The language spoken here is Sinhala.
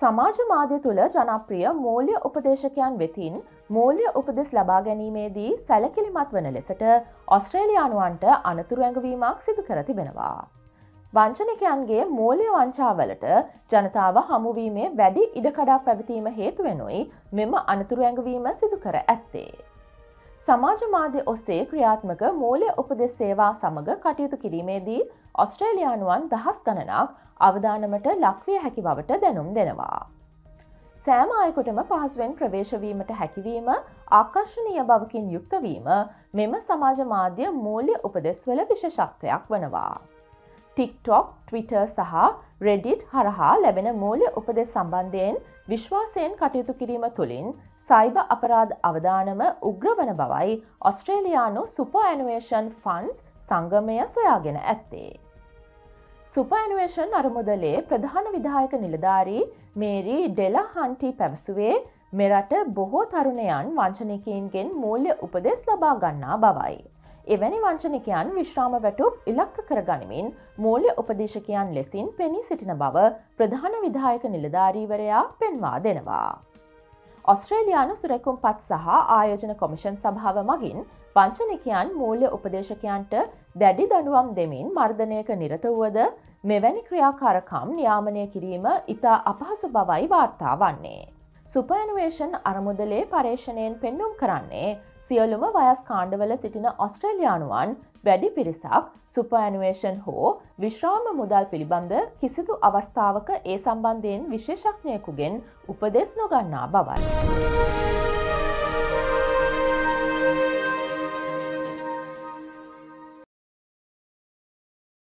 සමාජ මාධ්‍ය තුළ ජනප්‍රිය මූල්‍ය උපදේශකයන් වෙතින් මූල්‍ය උපදෙස් ලබා ගැනීමේදී සැලකිලිමත් වන ලෙසට ඔස්ට්‍රේලියානුවන්ට අනතුරු ඇඟවීමක් සිදු කර තිබෙනවා. වංචනිකයන්ගේ මූල්‍ය වංචාවලට ජනතාව හමුවීමේ වැඩි ඉඩකඩක් පැවතීම හේතුවෙනුයි මෙම අනතුරු ඇඟවීම සිදු කර ඇත්තේ. සමාජ මාධ්‍ය ඔස්සේ ක්‍රියාත්මක මූල්‍ය උපදෙස් සේවා සමඟ කටයුතු කිරීමේදී ඔස්ට්‍රේලියානුවන් දහස් ගණනක් අවධානමට ලක්විය හැකි බවට දැනුම් දෙනවා. සෑම අයකුටම පහසුවෙන් ප්‍රවේශවීමට හැකිවීම ආකර්ශණීය බවකින් යුක්තවීම මෙම සමාජ මාධ්‍ය මූල්‍ය උපදෙස්වල විශෂක්තයක් වනවා. ටික්ටොක්, ට්විටර් සහ රෙඩිට් හරහා ලැබෙන මූල්‍ය උපදෙස් සම්බන්ධයෙන් විශ්වාසයෙන් කටයුතු කිරීම තුළින් සයිබ අපරාධ අවධානම උග්‍රවන බවයි ඔස්ට්‍රේලයානු සුපඇනුවේෂන් ෆන්ස් සංගමය සොයාගෙන ඇත්තේ. සුපඇනුවේෂන් අරමුදලේ ප්‍රධාන විදායක නිලධාරී මේරී ඩෙලා හන්ටි පැවසුවේ මෙරට බොහෝ තරුණයන් වංචනකයින්ගෙන් මූල්‍ය උපදෙස් ලබා ගන්නා බවයි. එවැනි වංචනිකයන් විශ්‍රාම වැටුප් ඉලක්ක කරගනිමින් මූල්‍ය උපදේශකයන් ලෙසින් පෙනී සිටින බව ප්‍රධාන විදායක නිලධාරීවරයා පෙන්වා දෙනවා. ඔස්ට්‍රේලයානු සුරැකුම් පත් සහ ආයෝජන කොමිෂන් සභාව මගින් වංචනිකයන් මූල්‍ය උපදේශකයන්ට දැඩි දඩුවම් දෙමින් මර්ධනයක නිරත වුවද මෙවැනි ක්‍රියාකාරකම් නියාමනය කිරීම ඉතා අපහසු බවයි වාර්තා වන්නේ. සුපඇනුවේෂන් අරමුදලේ පර්ේෂණයෙන් පෙන්නුම් කරන්නේ සියලුම වයස් කාණ්ඩවල සිටින ඔස්ට්‍රේලයානුවන් වැඩි පිරිසක් සුපඇනුවේෂන් හෝ විශ්‍රාම මුදල් පිළිබඳ කිසිදු අවස්ථාවක ඒ සම්බන්ධයෙන් විශේෂඥයකුගෙන් උපදෙස් නොගන්නා බවයි.